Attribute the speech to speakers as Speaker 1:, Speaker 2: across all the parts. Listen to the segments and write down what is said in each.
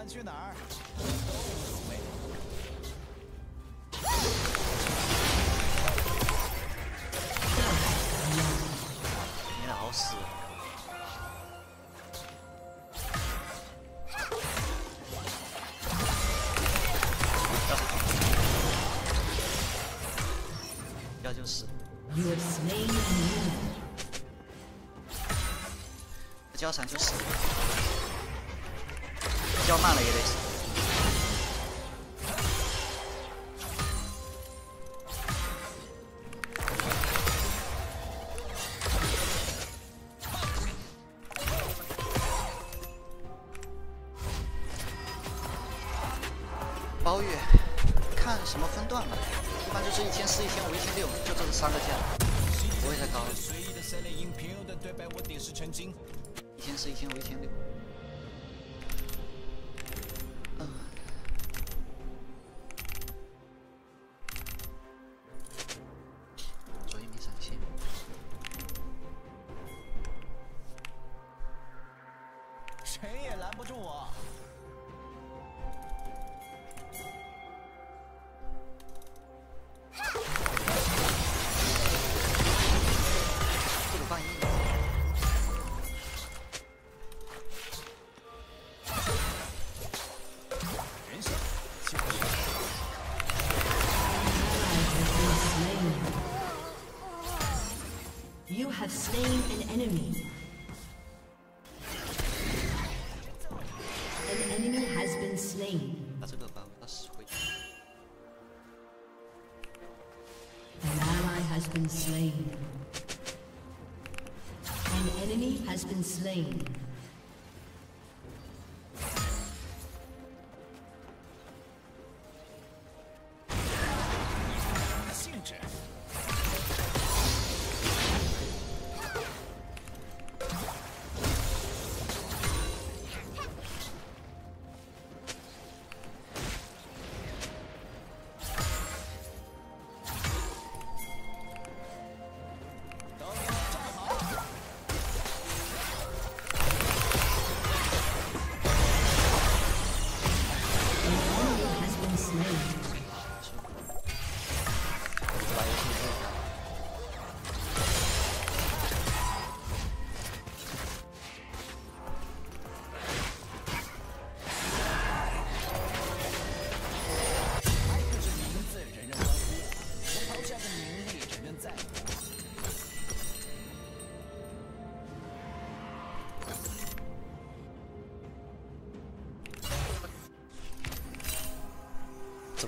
Speaker 1: 管去哪儿，无所谓。
Speaker 2: 你老死。要就是。交闪就死，也得 slain an enemy.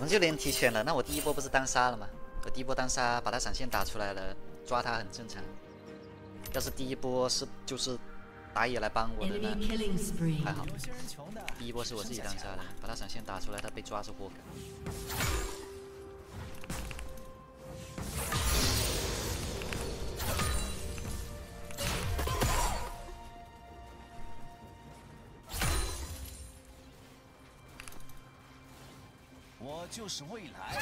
Speaker 2: 么就连提前了？那我第一波不是单杀了吗？我第一波单杀，把他闪现打出来了，抓他很正常。要是第一波是就是打野来帮我的呢，还好。第一波是我自己单杀的，把他闪现打出来，他被抓是活该。
Speaker 1: 就是未来。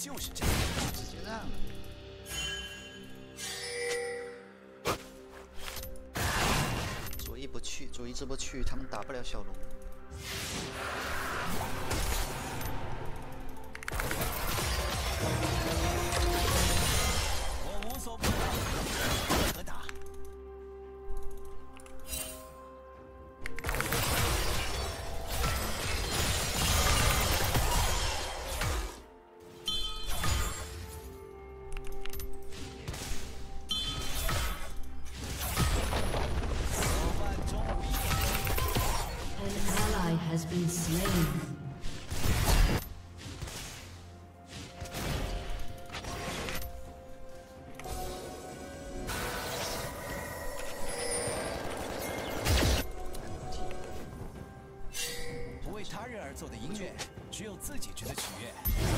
Speaker 1: 就是这样，直接让了。左一不去，左一这波去，他们打不了小龙。自己觉得取悦。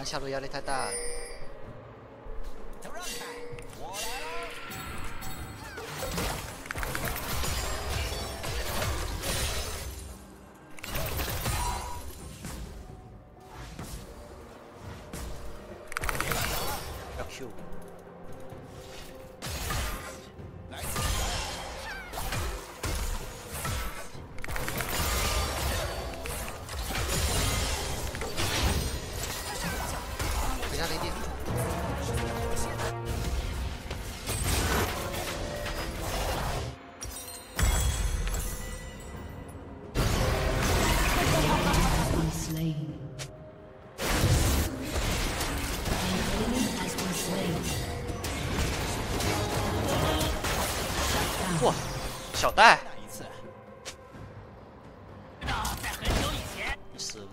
Speaker 2: 玩下路
Speaker 3: やり方
Speaker 2: 哇，小戴，
Speaker 1: 哪一次？
Speaker 2: 死了。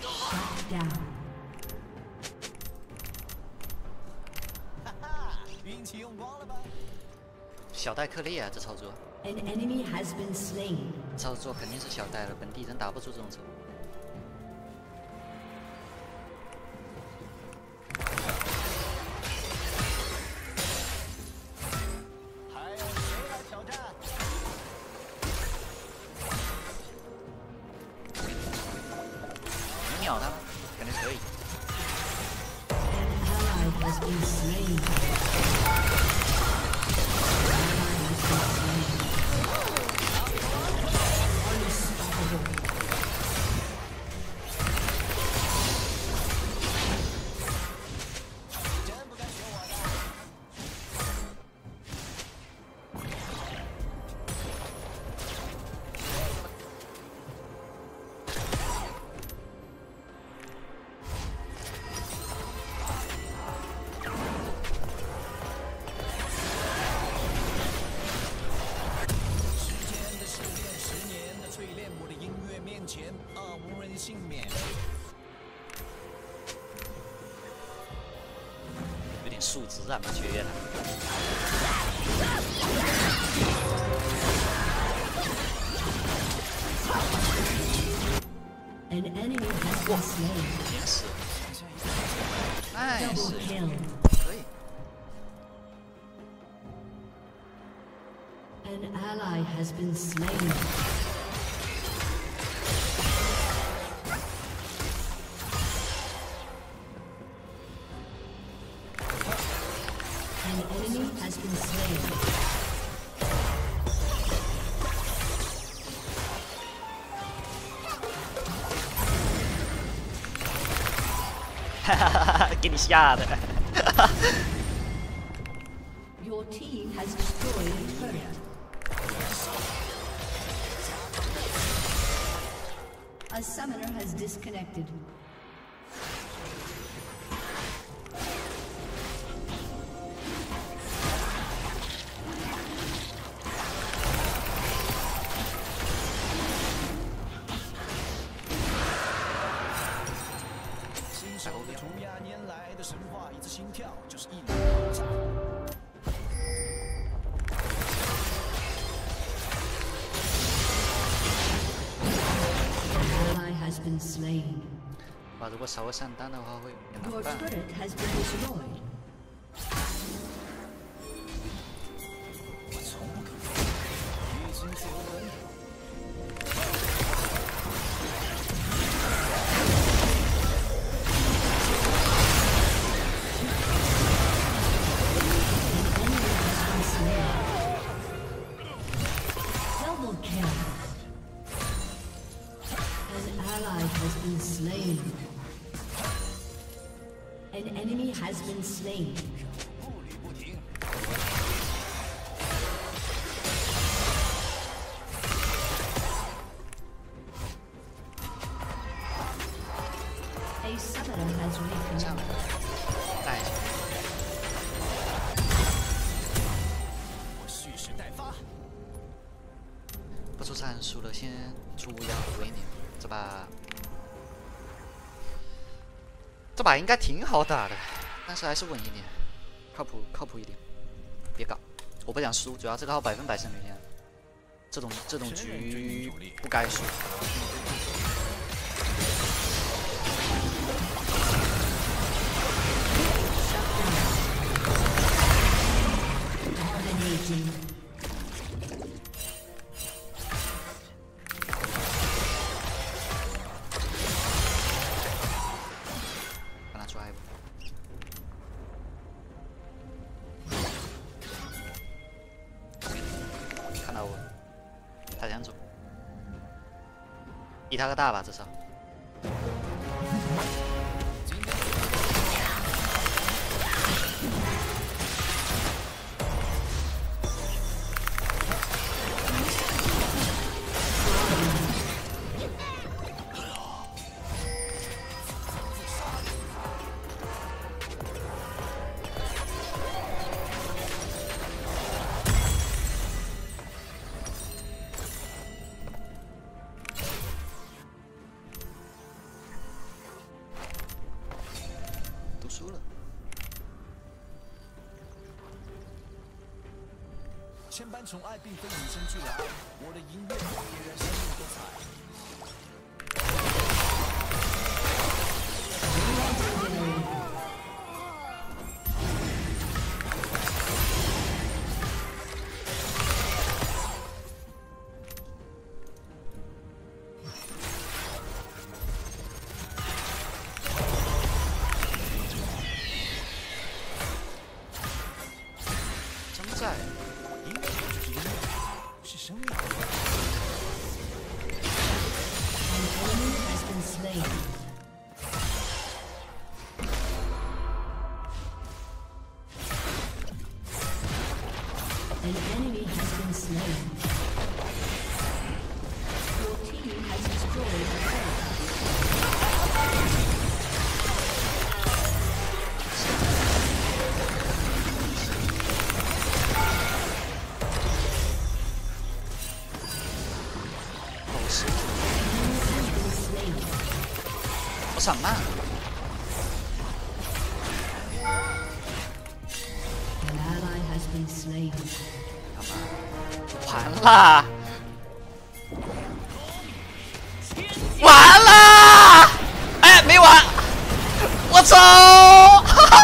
Speaker 3: Shut down.
Speaker 1: 哈哈，运气用光了吧？
Speaker 2: 小戴克利啊，这操作.操作肯定是小戴了，本地人打不出这种球。你秒他吗？肯有点素质啊，蛮雀跃的。
Speaker 3: An enemy has been slain.
Speaker 2: 连死。哎
Speaker 3: ，Double
Speaker 2: 是
Speaker 3: kill.
Speaker 2: 可以。
Speaker 3: An ally has been slain.
Speaker 2: 哈哈哈哈，给你吓的。
Speaker 3: Your team has destroyed a turret. A summoner has disconnected.
Speaker 1: 跳就是一轮爆炸。
Speaker 3: Ally has been slain.
Speaker 2: 哇，如果稍微闪单的话会有点
Speaker 3: Your
Speaker 1: 不停
Speaker 3: ，A summoner has
Speaker 2: 这样
Speaker 3: reconnected.
Speaker 2: 带一下。
Speaker 1: 我蓄势待发。
Speaker 2: 不出战术了，先出妖稳一点。这把，这把应该挺好打的，但是还是稳一点，靠谱靠谱一点。别搞，我不想输，主要这个号百分百胜率天。这种这种局不该输。比他个大吧，至少。
Speaker 1: 千般宠爱并非与生俱来，我的音乐点燃生命多彩。
Speaker 3: An enemy has been slain. Your team has destroyed
Speaker 2: 我想慢完了。完了！哎没完。我操哈哈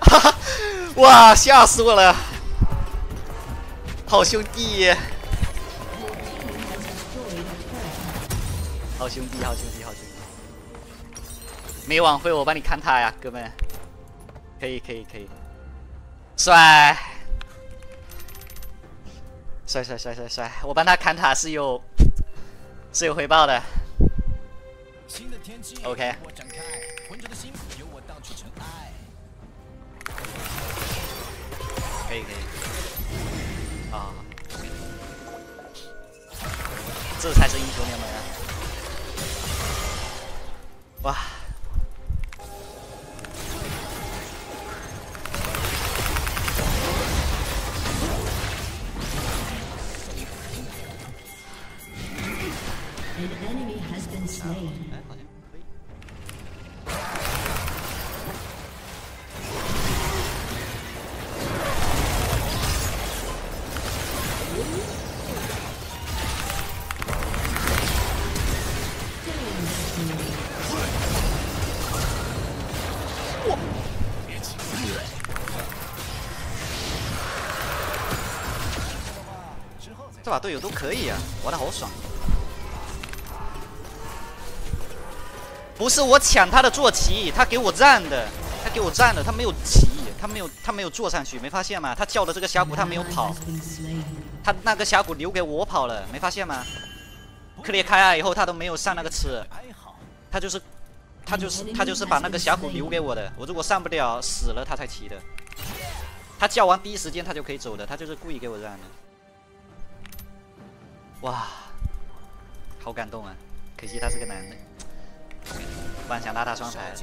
Speaker 2: 哈哈哇，吓死我了！好兄弟.好兄弟，好兄弟，好兄弟！没挽回我帮你看他呀，哥们！可以，可以，可以！帅！帅帅帅帅帅！我帮他砍塔是有是有回报的。OK 可以可以。啊，这才是英雄联盟啊！哇！这把队友都可以啊，玩的好爽。不是我抢他的坐骑，他给我站的，他给我站的，他没有骑，他没有他没有坐上去，没发现吗？他叫的这个峡谷他没有跑他那个峡谷留给我跑了，没发现吗？克列开了以后他都没有上那个吃，
Speaker 1: 还好，
Speaker 2: 他就是他就是他就是把那个峡谷留给我的，我如果上不了死了他才骑的。他叫完第一时间他就可以走的，他就是故意给我让的。哇，好感动啊！可惜他是个男的，不然想拉他双排。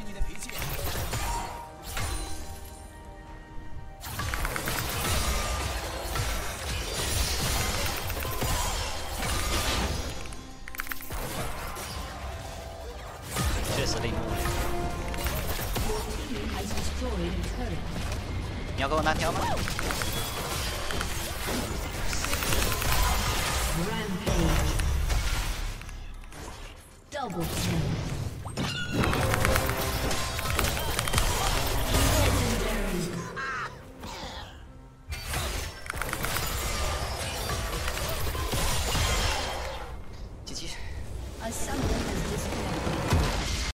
Speaker 2: 确实内幕。
Speaker 3: Team has destroyed a turret.
Speaker 2: 你要跟我单挑吗？
Speaker 3: Rampage. Double kill.